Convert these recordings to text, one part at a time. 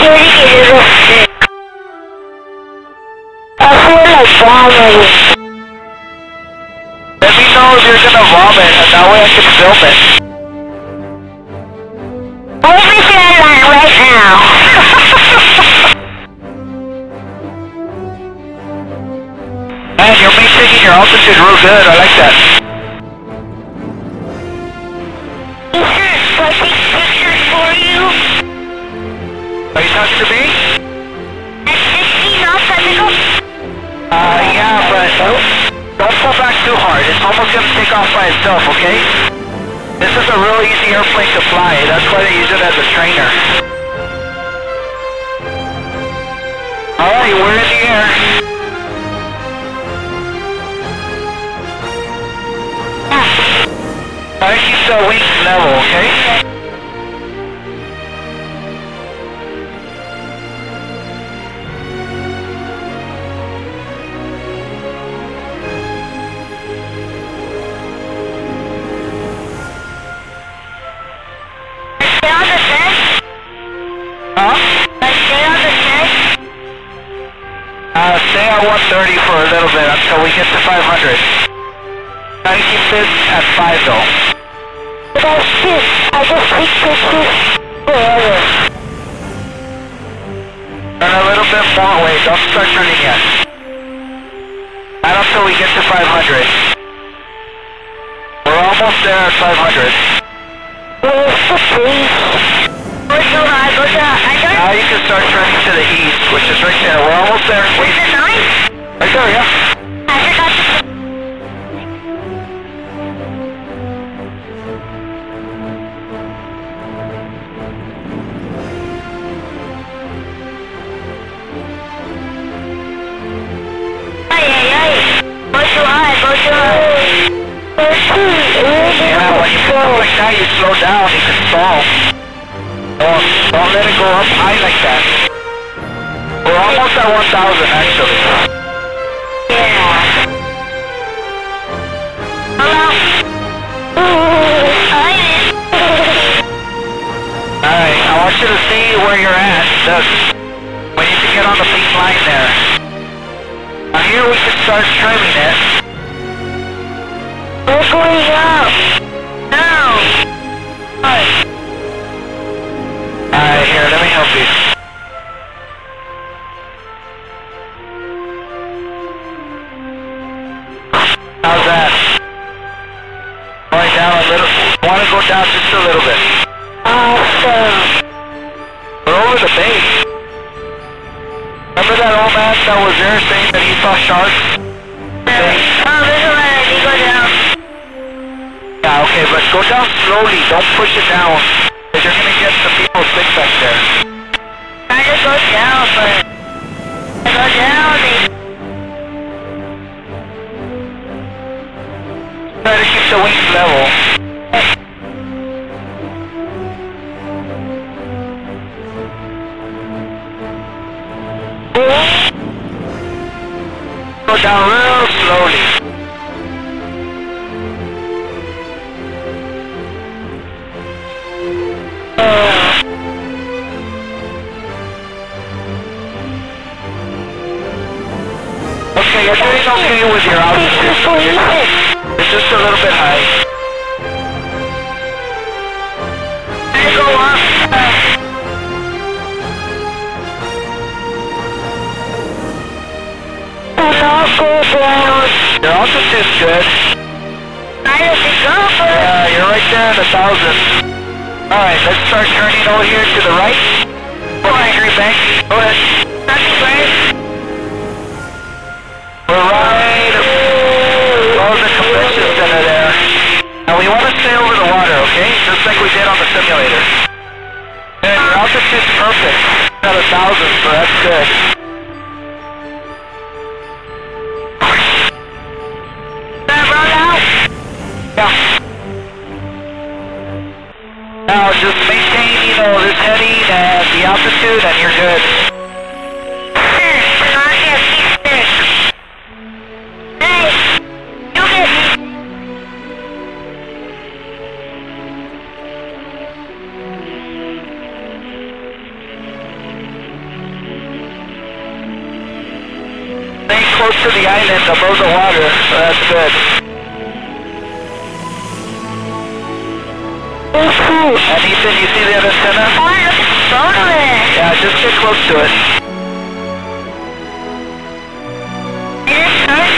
a. I feel like vomiting. Let me know if you're gonna vomit, and that way I can film it. Me to that line right now. Man, you're maintaining your altitude real good. I like that. Pictures, I take pictures for you. Are you talking to me? At 60 knots, I. Uh, yeah, but don't pull back too hard. It's almost gonna take off by itself, okay? This is a real easy airplane to fly. That's why they use it as a trainer. Alright, we're in the air. Try to keep the wings level, okay? 30 for a little bit until we get to 500. Try to keep this at 5 though. But I shit, I just think this is forever. Turn a little bit more away, don't start turning yet. Not until we get to 500. We're almost there at 500. Where's the? Now you can start turning to the east, which is right there. We're almost there. It 9? Right there, yeah. When you go like that, you slow down. You can stall. Don't, don't let it go up high like that. We're almost at 1,000 actually. Where you're at. Look, we need to get on the pink line there. Now here we can start trimming it. We're going up. Now. Alright, here, let me help you. How's that? Going down a little. Want to go down just a little bit. Awesome. We're the base. Remember that old man that was there saying that he saw sharks? Saying, Oh, this is where I need to go down. Yeah, okay, but go down slowly. Don't push it down. Because you're going to get the people sick back there. Trying to go down, but... I go down, they... Try to keep the wings level. Down real slowly. Uh. Okay, you're doing okay with your altitude. It's just a little bit high. I go up. And I'll go down. Your altitude's good. I think go, but... Yeah, you're right there in the thousands. Alright, let's start turning over here to the right. Oh, Angry Bank. Go ahead. Nothing great. We're right above the convention center there. Now we want to stay over the water, okay? Just like we did on the simulator. And your altitude's perfect. At a thousand, so that's good. Now just maintain, you know, this heading and the altitude and you're good. Stay close to the island above the water, that's good. And Eethan, you see that antenna? I want to photo it. Yeah, just get close to it. Is it turn?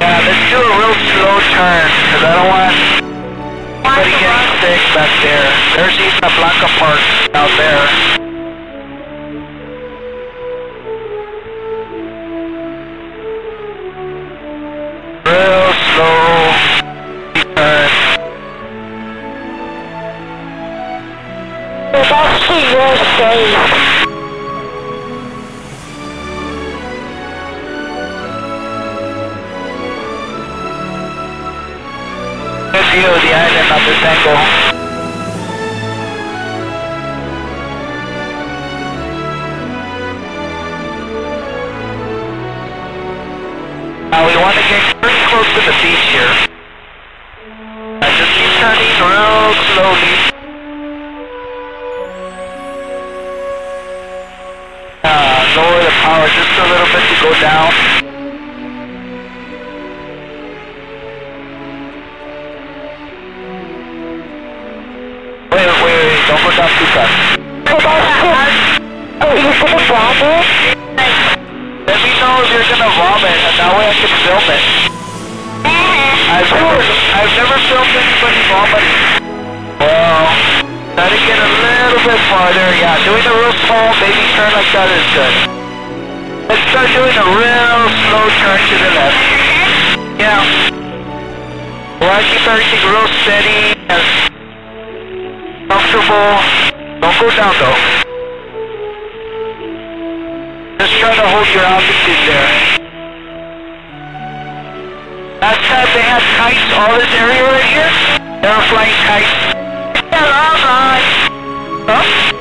Yeah, let's do a real slow turn, because I don't want anybody getting sick back there. There's Isla Blanca Park out there. Safe. View of the island on this angle. Now we want to get pretty close to the beach here. Uh, just keep turning real slowly. Go down. Wait, wait, wait, don't go down too fast. So that's Oh, you gonna bomb it? Let me know if you're gonna vomit, and that way I can film it. I've never, I've never filmed anybody vomiting. Well, try to get a little bit farther. Yeah, doing a real small baby turn like that is good. Let's start doing a real slow turn to the left. Yeah. Well, I keep everything real steady and comfortable. Don't go down though. Just try to hold your altitude there. Last time they had kites, all this area right here, they were flying kites. All gone. Huh?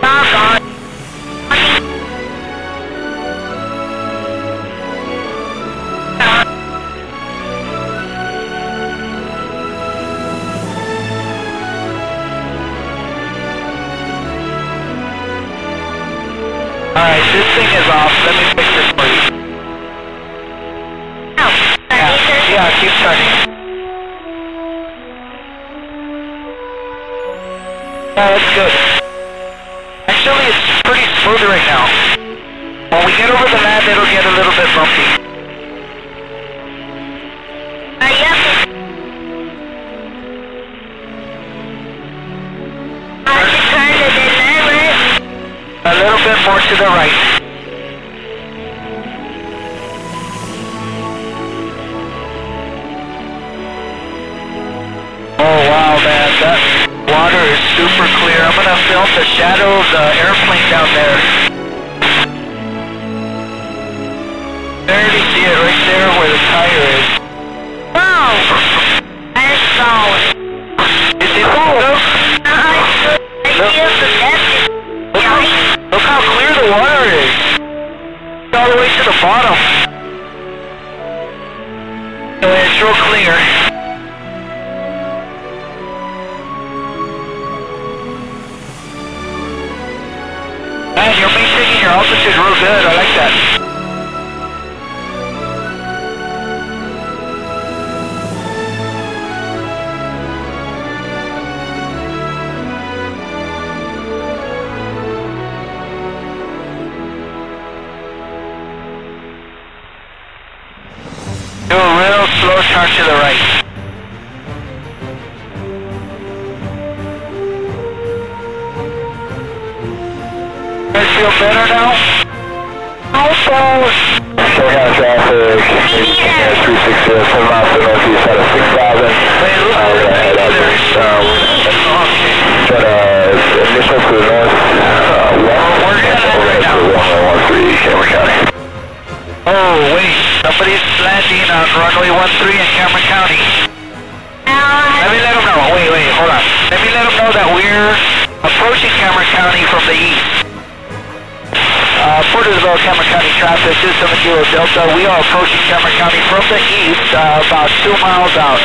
Thing is off. Let me fix this for you. No. Yeah, yeah keep turning. Yeah, that's good. Actually, it's pretty smooth right now. When we get over the land, it'll get a little bit bumpy. Uh, yep. I just turned it in? A little bit more to the right. The shadow of the airplane down there. Barely see it right there where the tire is. Wow. I saw it. You see the photo? Uh, I feel the depth. Look how, look how clear the water is. All the way to the bottom. Yeah, It's real clear. Feel better now? I saw it. Traffic, Yeah. 360, 7 miles to the northeast out of 6000. Wait, look Uh, we're gonna head up, um, Okay. try to initial to the north, uh, west. We're gonna land 1113, Cameron County. Oh, wait. Somebody's landing on runway 13 in Cameron County. Let me let them know. Wait, wait, hold on. Let me let them know that we're approaching Cameron County from the east. Uh, Port Isabel, Cameron County traffic, 270 Delta. We are approaching Cameron County from the east, uh, about two miles out.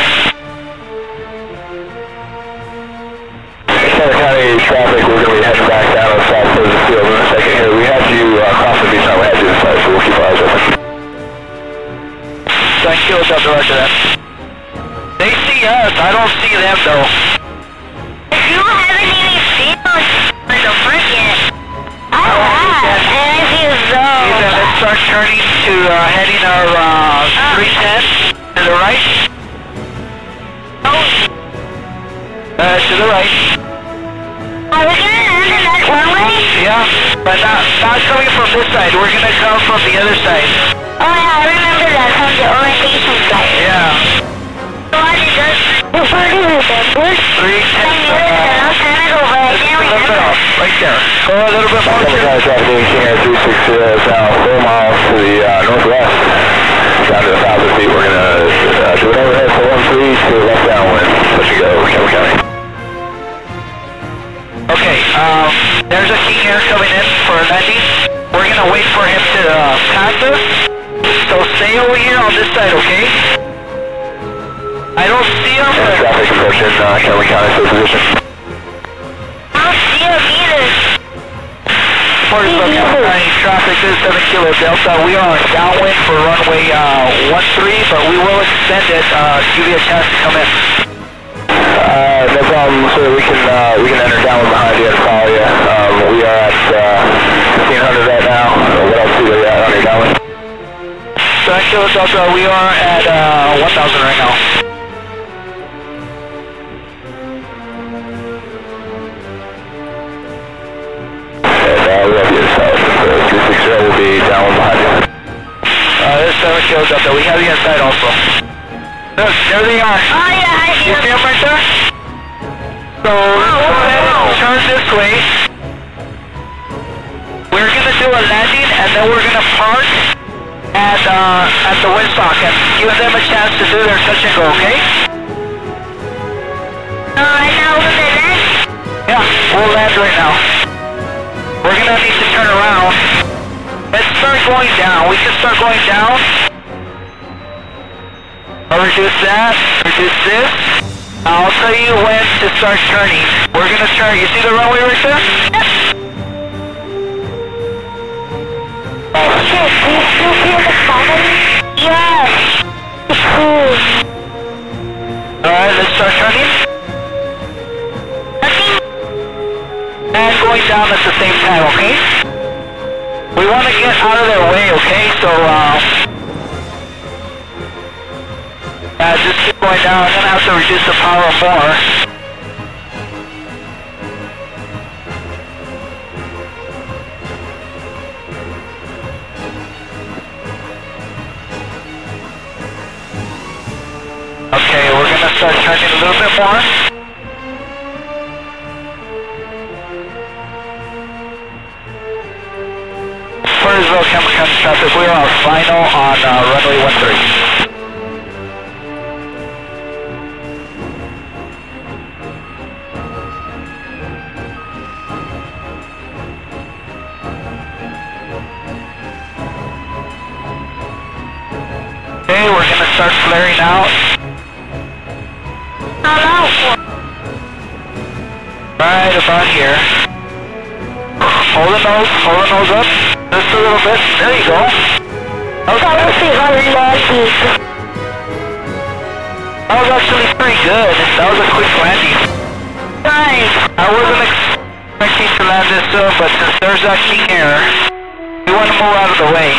Cameron County traffic, we're gonna be heading back down on South Pleasant Field in a second here. We have you uh, cross the beach, now we have you inside, so we'll keep our eyes open. Roger that. They see us. I don't see them though. You haven't even seen us on the front yet. I have, and I feel so. Okay, then let's start turning to uh, heading our uh, 310 to the right. Oh, Uh, to the right. are we gonna land in that runway? Yeah, but not not coming from this side. We're gonna come from the other side. Oh yeah, I remember that from the orientation site. Yeah. So I did just refer to remember. 310. I knew it a long time ago, but I just can't a little bit remember. off, right there. Go a little bit more. County traffic, King Air 360 is now 4 miles to the uh, northwest. Down to the of feet. We're to uh, do an overhead for 13 to left downwind. And go, Cameron County. Okay, um, there's a King Air coming in for a landing. We're gonna wait for him to uh, pass us. So stay over here on this side, okay? I don't see him, And traffic approaching uh, Cameron County to position. I don't see him either. for the county traffic is 7 Kilo Delta. We are downwind for runway uh, 13, but we will extend it, uh, give you a chance to come in. Uh, no problem, sir. We can uh, we can enter downwind behind you and follow you. Um, we are at uh, 1500 right now. Uh, what else are you at on your downwind? 7 Kilo Delta, we are at uh, 1,000 right now. Uh, 360 will be downwind behind you. Uh, this is 7 Kilo Delta. We have you inside also. Look, there they are. Oh yeah, I see You see them right there? So, let's go ahead and turn this way. We're gonna do a landing and then we're gonna park at, uh, at the windsock and give them a chance to do their touch and go, okay? Uh, right now we're gonna land. Yeah, we'll land right now. We're gonna need to turn around. Let's start going down. We can start going down. I'll reduce that, reduce this. I'll tell you when to start turning. We're gonna turn, you see the runway right there? Oh shit, do you still feel the bottom? Yes. It's cool. Alright, let's start turning. Nothing. And going down at the same time, okay? We wanna get out of their way, okay? So, uh... Yeah, just keep going down. I'm gonna have to reduce the power more. Okay, we're gonna start turning a little bit more. County traffic, we are on final on uh, runway 13. Okay, we're gonna start flaring out. Hello. Right about here. Hold the nose, hold the nose up. Just a little bit. There you go. That Okay. was the landing. That was actually pretty good. That was a quick landing. Nice. I wasn't expecting to land this soon, but since there's that king air, we want to move out of the way.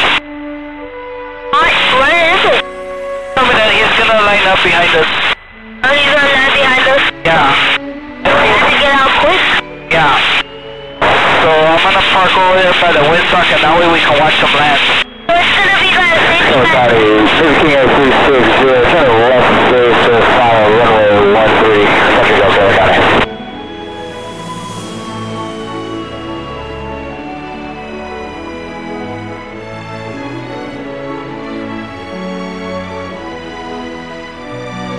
What? Where is it? Coming in, he's gonna line up behind us. Oh, he's gonna land behind us. Yeah, We have to get out quick. yeah. So I'm gonna park over there by the windsock, and that way we can watch him land. So it's gonna be like Chemical this. County, King 360, turn left and to follow runway 13. Push and go, Cameron County.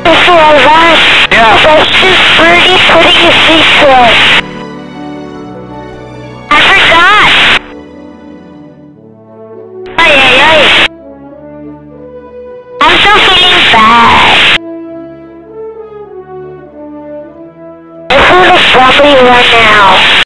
This is all right. Yeah. That's just Birdie putting his seat